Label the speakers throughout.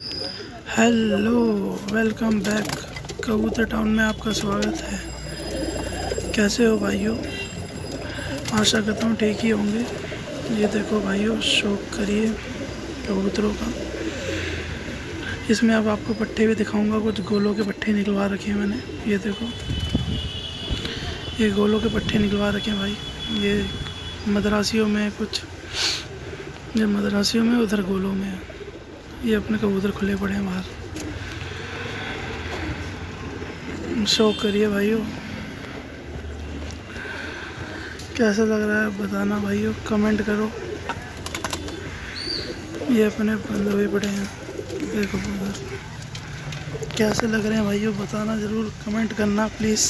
Speaker 1: Hello welcome back कबूतर town में आपका स्वागत है। कैसे हो भाइयों? आशा करता हूँ ठीक ही होंगे। ये देखो भाइयों, शौक करिए कबूतरों का। इसमें अब आपको पट्टे भी दिखाऊँगा, कुछ गोलों के पट्टे निकलवा रखे हैं मैंने। ये देखो, ये गोलों के पट्टे निकलवा रखे हैं भाई। ये मदरासियों में कुछ, ये मदरासियों में, उधर गोलों में है। ये अपने कबूतर खुले पड़े हैं बाहर। शौक करिए भाइयों। कैसा लग रहा है बताना भाइयों कमेंट करो। ये अपने बंद हुए पड़े हैं देखो कबूतर। कैसे लग रहे हैं भाइयों, बताना ज़रूर कमेंट करना प्लीज़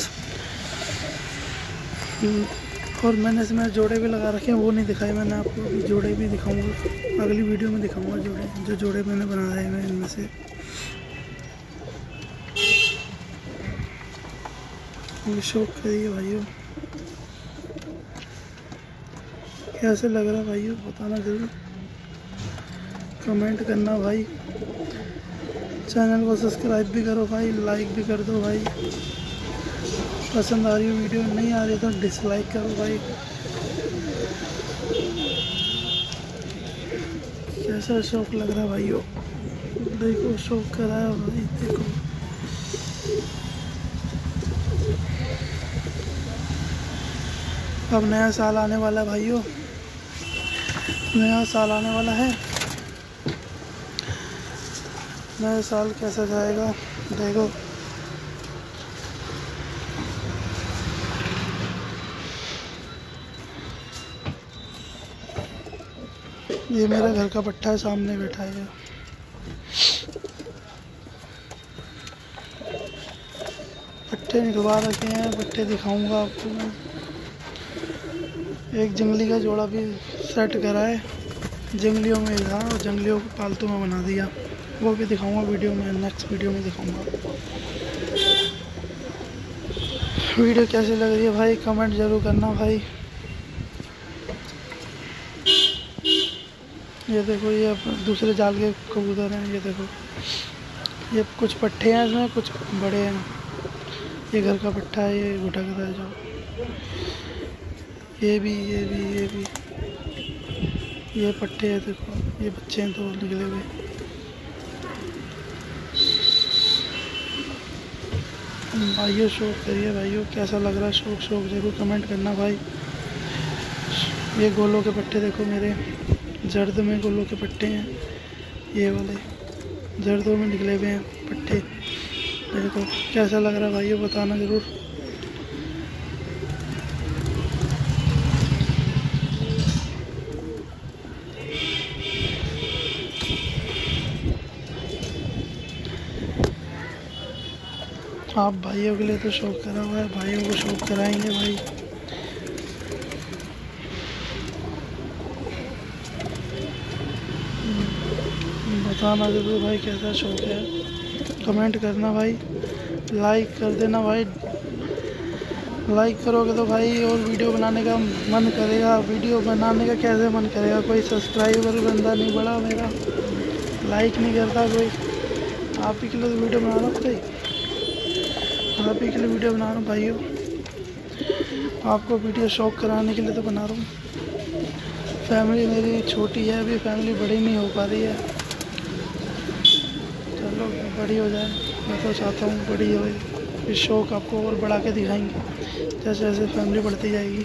Speaker 1: और मैंने इसमें जोड़े भी लगा रखे हैं, वो नहीं दिखाए, मैंने आपको अभी जोड़े भी दिखाऊँगा। अगली वीडियो में दिखाऊँगा जोड़े, जो जोड़े मैंने बनाए हैं इनमें से। शौक करिए भाइयों। कैसे लग रहा भाइयों, बताना ज़रूर। कमेंट करना भाई। चैनल को सब्सक्राइब भी करो भाई, लाइक भी कर दो भाई। पसंद आ रही हो, वीडियो नहीं आ रही तो डिसलाइक करो भाई। कैसा शौक लग रहा है भाइयों? देखो, शौक करा है भाई, देखो। अब नया साल आने वाला है भाइयों। नया साल आने वाला है। नया साल कैसा जाएगा? देखो। ये मेरा घर का पट्टा है, सामने बैठा है पट्टे निकलवा रखे हैं, पट्टे दिखाऊँगा आपको मैं। एक जंगली का जोड़ा भी सेट करा है। जंगलियों में था और जंगलियों को पालतू में बना दिया। वो भी दिखाऊँगा वीडियो में नेक्स्ट वीडियो में दिखाऊँगा। वीडियो कैसी लग रही है भाई? कमेंट ज़रूर करना भाई। ये देखो, ये दूसरे जाल के कबूतर हैं, ये देखो। ये कुछ पट्टे हैं इसमें, कुछ बड़े हैं। ये घर का पट्टा है, ये भुटक रहा है जो ये भी ये भी ये भी। ये पट्टे हैं, देखो। ये बच्चे हैं तो निकले हुए। भाइयों, शौक करिए भाइयों, कैसा लग रहा है? शौक शौक, ज़रूर कमेंट करना भाई। ये गोलों के पट्टे देखो मेरे। जर्द में गोलों के पट्टे हैं, ये वाले। जर्दों में निकले हुए हैं पट्टे। देखो, कैसा लग रहा है भाइयों बताना ज़रूर। आप भाइयों के लिए तो शौक करा हुआ है, भाइयों को शौक कराएँगे भाई। बताना ज़रूर भाई कैसा शौक है। कमेंट करना भाई। लाइक कर देना भाई। लाइक करोगे तो भाई और वीडियो बनाने का मन करेगा। वीडियो बनाने का कैसे मन करेगा? कोई सब्सक्राइबर बंदा नहीं बढ़ा मेरा। लाइक नहीं करता कोई। आप ही के लिए तो वीडियो बना रहा हूँ भाई। आप ही के लिए वीडियो बना रहा हूँ भाइयों। आपको वीडियो शौक कराने के लिए तो बना रहा हूँ। फैमिली मेरी छोटी है, अभी फैमिली बड़ी नहीं हो पा रही है। बड़ी हो जाए। मैं तो चाहता हूँ बड़ी हो। इस शौक आपको और बढ़ा के दिखाएँगे। जैसे जैसे फैमिली बढ़ती जाएगी।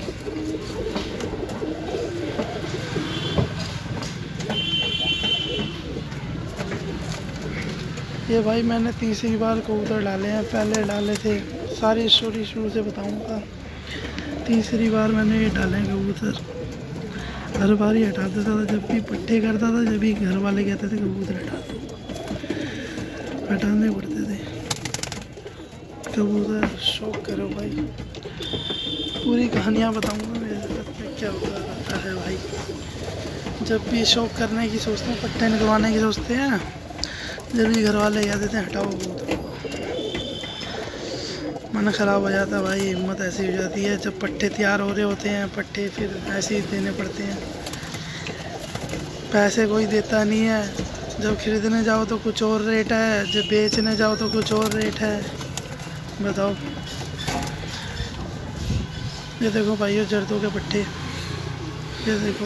Speaker 1: ये भाई मैंने तीसरी बार कबूतर डाले हैं। पहले डाले थे। सारी स्टोरी शुरू से बताऊँगा। तीसरी बार मैंने ये डाले हैं कबूतर। हर बार ही हटा देता था। जब भी पट्टे करता था, जब भी घर वाले कहते थे, कबूतर हटा दो। हटाने पड़ते थे। कबूतर शौक करो भाई। पूरी कहानियाँ बताऊँगा मेरे साथ में क्या होता रहता है भाई। जब भी शौक करने की सोचते हैं, पट्टे निकलवाने की सोचते हैं, जब भी घर वाले कह देते हैं, हटाओ कबूतर मन ख़राब हो जाता भाई, हिम्मत ऐसी हो जाती है, जब पट्टे तैयार हो रहे होते हैं, पट्टे फिर ऐसे ही देने पड़ते हैं। पैसे कोई देता नहीं है जब खरीदने जाओ तो कुछ और रेट है, जब बेचने जाओ तो कुछ और रेट है। बताओ। ये देखो भाइयों, जर्दों के पट्टे। ये देखो।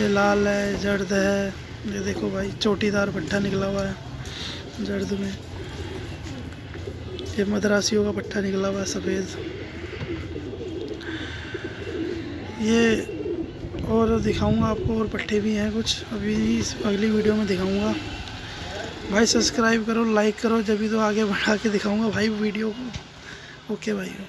Speaker 1: ये लाल है, जर्द है। ये देखो भाई, चोटीदार पट्टा निकला हुआ है, जर्द में। ये मद्रासियों का पट्टा निकला हुआ है, सफ़ेद। ये और दिखाऊँगा आपको, और पट्टे भी हैं कुछ। अभी इस अगली वीडियो में दिखाऊँगा। भाई सब्सक्राइब करो लाइक करो, जब भी तो आगे बढ़ा के दिखाऊँगा भाई वीडियो को। ओके भाई